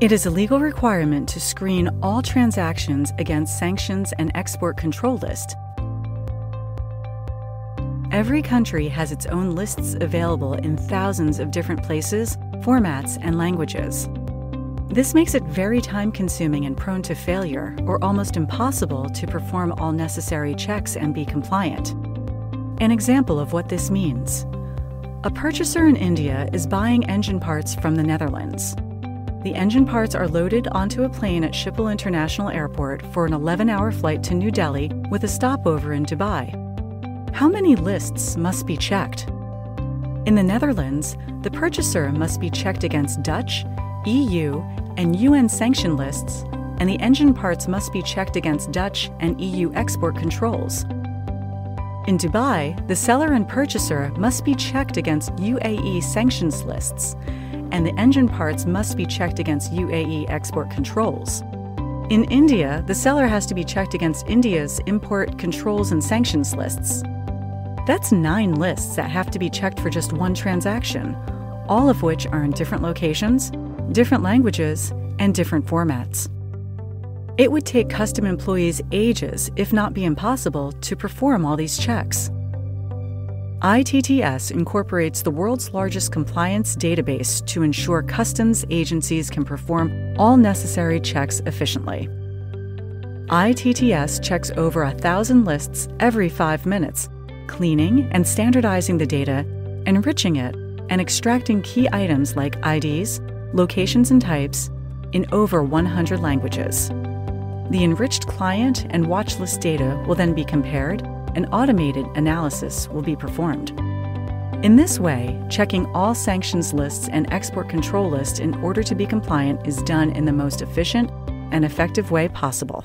It is a legal requirement to screen all transactions against sanctions and export control list. Every country has its own lists available in thousands of different places, formats, and languages. This makes it very time consuming and prone to failure, or almost impossible to perform all necessary checks and be compliant. An example of what this means a purchaser in India is buying engine parts from the Netherlands. The engine parts are loaded onto a plane at Schiphol International Airport for an 11 hour flight to New Delhi with a stopover in Dubai. How many lists must be checked? In the Netherlands, the purchaser must be checked against Dutch, EU, and UN sanction lists, and the engine parts must be checked against Dutch and EU export controls. In Dubai, the seller and purchaser must be checked against UAE sanctions lists and the engine parts must be checked against UAE export controls. In India, the seller has to be checked against India's import controls and sanctions lists. That's nine lists that have to be checked for just one transaction, all of which are in different locations, different languages, and different formats. It would take custom employees ages, if not be impossible, to perform all these checks. ITTS incorporates the world's largest compliance database to ensure customs agencies can perform all necessary checks efficiently. ITTS checks over a thousand lists every five minutes, cleaning and standardizing the data, enriching it, and extracting key items like IDs, locations, and types in over 100 languages. The enriched client and watchlist data will then be compared an automated analysis will be performed. In this way, checking all sanctions lists and export control lists in order to be compliant is done in the most efficient and effective way possible.